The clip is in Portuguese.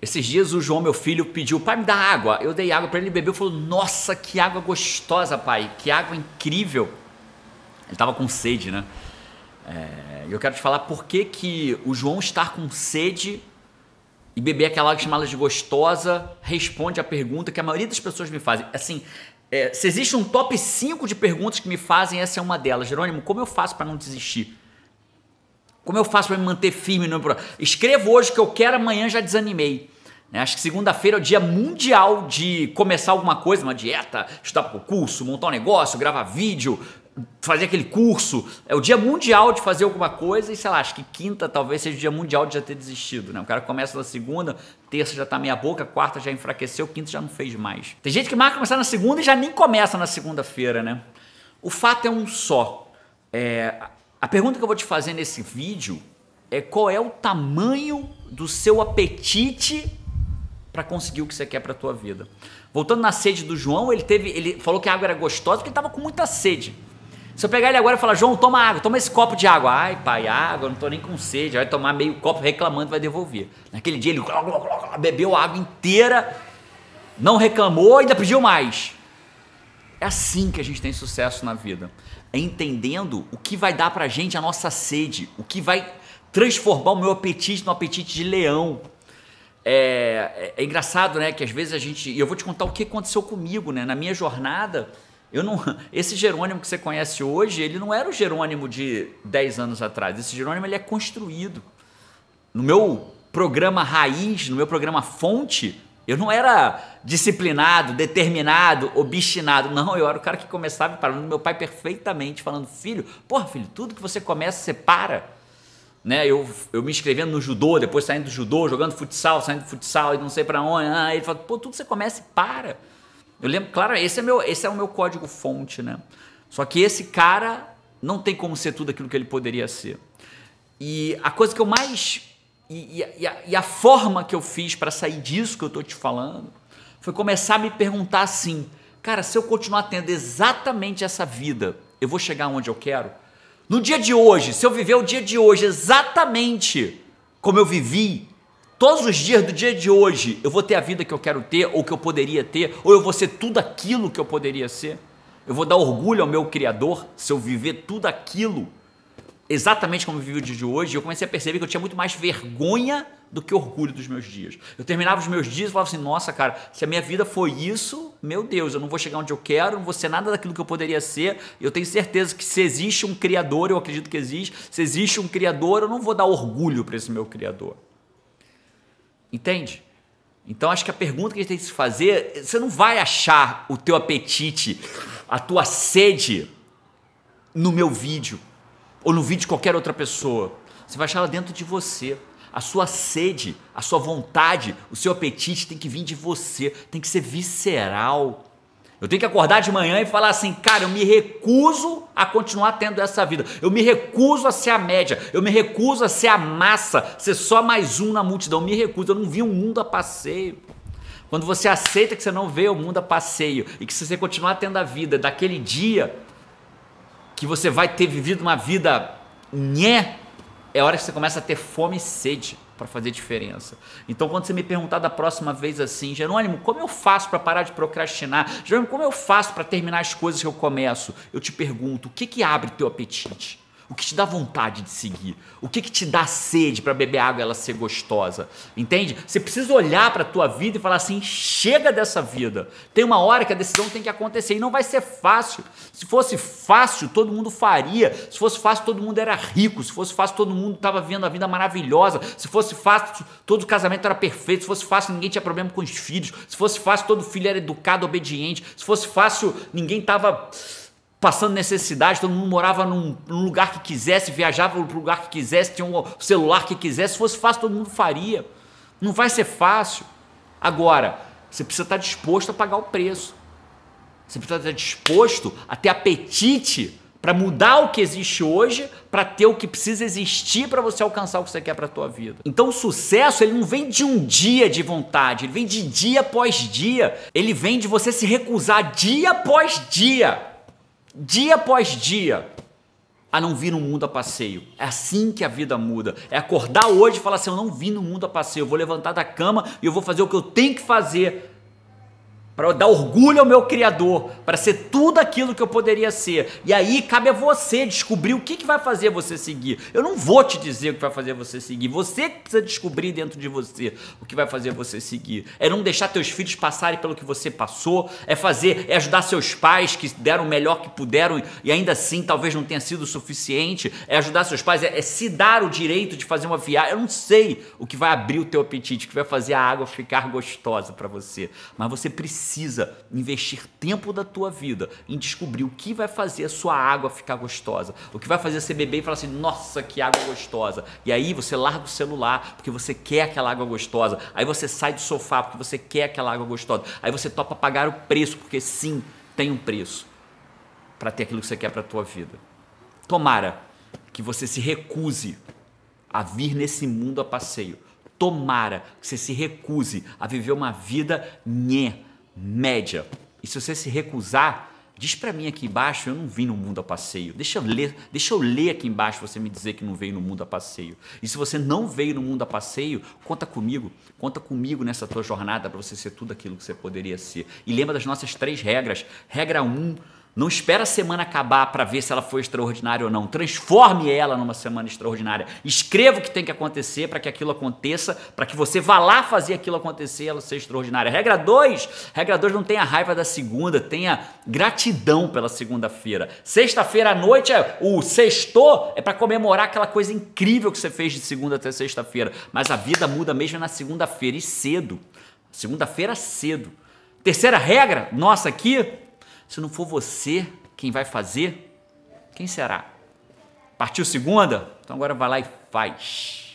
Esses dias o João, meu filho, pediu, pai, me dá água. Eu dei água para ele, beber. Falou, nossa, que água gostosa, pai. Que água incrível. Ele tava com sede, né? É, eu quero te falar por que, que o João estar com sede e beber aquela água chamada de gostosa responde a pergunta que a maioria das pessoas me fazem. Assim, é, se existe um top 5 de perguntas que me fazem, essa é uma delas. Jerônimo, como eu faço para não desistir? Como eu faço para me manter firme no Escrevo hoje que eu quero, amanhã já desanimei. Né? Acho que segunda-feira é o dia mundial de começar alguma coisa, uma dieta, estudar para o curso, montar um negócio, gravar vídeo, fazer aquele curso. É o dia mundial de fazer alguma coisa e sei lá, acho que quinta talvez seja o dia mundial de já ter desistido. Né? O cara começa na segunda, terça já tá meia boca, quarta já enfraqueceu, quinta já não fez mais. Tem gente que marca começar na segunda e já nem começa na segunda-feira, né? O fato é um só. É, a pergunta que eu vou te fazer nesse vídeo é qual é o tamanho do seu apetite para conseguir o que você quer para a tua vida. Voltando na sede do João, ele teve, ele falou que a água era gostosa porque ele estava com muita sede. Se eu pegar ele agora e falar, João, toma água, toma esse copo de água. Ai, pai, água, eu não tô nem com sede. Vai tomar meio copo reclamando, vai devolver. Naquele dia ele bebeu a água inteira, não reclamou ainda pediu mais. É assim que a gente tem sucesso na vida é entendendo o que vai dar pra gente a nossa sede, o que vai transformar o meu apetite no apetite de leão. É, é, é, engraçado, né, que às vezes a gente, e eu vou te contar o que aconteceu comigo, né, na minha jornada, eu não, esse Jerônimo que você conhece hoje, ele não era o Jerônimo de 10 anos atrás. Esse Jerônimo ele é construído. No meu programa raiz, no meu programa fonte, eu não era disciplinado, determinado, obstinado. Não, eu era o cara que começava parando meu pai perfeitamente, falando: Filho, porra, filho, tudo que você começa, você para. Né, eu, eu me inscrevendo no judô, depois saindo do judô, jogando futsal, saindo do futsal e não sei para onde. Ah, ele falou: Pô, tudo que você começa, para. Eu lembro, claro, esse é, meu, esse é o meu código fonte, né? Só que esse cara não tem como ser tudo aquilo que ele poderia ser. E a coisa que eu mais e, e, a, e a forma que eu fiz para sair disso que eu estou te falando foi começar a me perguntar assim: cara, se eu continuar tendo exatamente essa vida, eu vou chegar onde eu quero? No dia de hoje, se eu viver o dia de hoje exatamente como eu vivi, todos os dias do dia de hoje, eu vou ter a vida que eu quero ter, ou que eu poderia ter, ou eu vou ser tudo aquilo que eu poderia ser? Eu vou dar orgulho ao meu Criador se eu viver tudo aquilo exatamente como eu vivi o dia de hoje, eu comecei a perceber que eu tinha muito mais vergonha do que orgulho dos meus dias. Eu terminava os meus dias e falava assim: nossa, cara, se a minha vida foi isso, meu Deus, eu não vou chegar onde eu quero, não vou ser nada daquilo que eu poderia ser. Eu tenho certeza que se existe um Criador, eu acredito que existe, se existe um Criador, eu não vou dar orgulho para esse meu Criador. Entende? Então acho que a pergunta que a gente tem que se fazer, você não vai achar o teu apetite, a tua sede no meu vídeo ou no vídeo de qualquer outra pessoa. Você vai achar ela dentro de você. A sua sede, a sua vontade, o seu apetite tem que vir de você, tem que ser visceral. Eu tenho que acordar de manhã e falar assim, cara, eu me recuso a continuar tendo essa vida. Eu me recuso a ser a média. Eu me recuso a ser a massa, ser só mais um na multidão. Eu me recuso. Eu não vi o um mundo a passeio. Quando você aceita que você não vê o mundo a passeio e que se você continuar tendo a vida daquele dia, que você vai ter vivido uma vida nhé, é hora que você começa a ter fome e sede para fazer diferença. Então, quando você me perguntar da próxima vez assim, Jerônimo, como eu faço para parar de procrastinar? Jerônimo, como eu faço para terminar as coisas que eu começo? Eu te pergunto, o que que abre teu apetite? O que te dá vontade de seguir? O que, que te dá sede para beber água e ela ser gostosa? Entende? Você precisa olhar para a tua vida e falar assim: chega dessa vida. Tem uma hora que a decisão tem que acontecer e não vai ser fácil. Se fosse fácil, todo mundo faria. Se fosse fácil, todo mundo era rico. Se fosse fácil, todo mundo estava vivendo a vida maravilhosa. Se fosse fácil, todo casamento era perfeito. Se fosse fácil, ninguém tinha problema com os filhos. Se fosse fácil, todo filho era educado, obediente. Se fosse fácil, ninguém estava passando necessidade, todo mundo morava num, num lugar que quisesse, viajava para o lugar que quisesse, tinha um celular que quisesse, se fosse fácil, todo mundo faria. Não vai ser fácil. Agora, você precisa estar disposto a pagar o preço. Você precisa estar disposto a ter apetite para mudar o que existe hoje, para ter o que precisa existir para você alcançar o que você quer para a tua vida. Então o sucesso, ele não vem de um dia de vontade, ele vem de dia após dia. Ele vem de você se recusar dia após dia dia após dia a não vir no mundo a passeio. É assim que a vida muda. É acordar hoje e falar assim: eu não vim no mundo a passeio, eu vou levantar da cama e eu vou fazer o que eu tenho que fazer para dar orgulho ao meu Criador, para ser tudo aquilo que eu poderia ser. E aí cabe a você descobrir o que, que vai fazer você seguir. Eu não vou te dizer o que vai fazer você seguir. Você precisa descobrir dentro de você o que vai fazer você seguir. É não deixar teus filhos passarem pelo que você passou, é fazer, é ajudar seus pais que deram o melhor que puderam e ainda assim talvez não tenha sido o suficiente, é ajudar seus pais, é, é se dar o direito de fazer uma viagem. Eu não sei o que vai abrir o teu apetite, o que vai fazer a água ficar gostosa para você, mas você precisa precisa investir tempo da tua vida em descobrir o que vai fazer a sua água ficar gostosa, o que vai fazer você beber e falar assim: nossa, que água gostosa. E aí você larga o celular porque você quer aquela água gostosa. Aí você sai do sofá porque você quer aquela água gostosa. Aí você topa pagar o preço porque sim, tem um preço para ter aquilo que você quer para a tua vida. Tomara que você se recuse a vir nesse mundo a passeio. Tomara que você se recuse a viver uma vida nhé, média. E se você se recusar, diz para mim aqui embaixo, eu não vim no mundo a passeio. Deixa eu ler, deixa eu ler aqui embaixo você me dizer que não veio no mundo a passeio. E se você não veio no mundo a passeio, conta comigo, conta comigo nessa tua jornada para você ser tudo aquilo que você poderia ser. E lembra das nossas três regras. Regra 1, um, não espera a semana acabar para ver se ela foi extraordinária ou não. Transforme ela numa semana extraordinária. Escreva o que tem que acontecer para que aquilo aconteça, para que você vá lá fazer aquilo acontecer e ela seja extraordinária. Regra 2, regra 2, não tenha raiva da segunda, tenha gratidão pela segunda-feira. Sexta-feira à noite, é, o sexto é para comemorar aquela coisa incrível que você fez de segunda até sexta-feira. Mas a vida muda mesmo na segunda-feira e cedo. Segunda-feira cedo. Terceira regra, nossa aqui, se não for você quem vai fazer, quem será? Partiu segunda? Então agora vai lá e faz.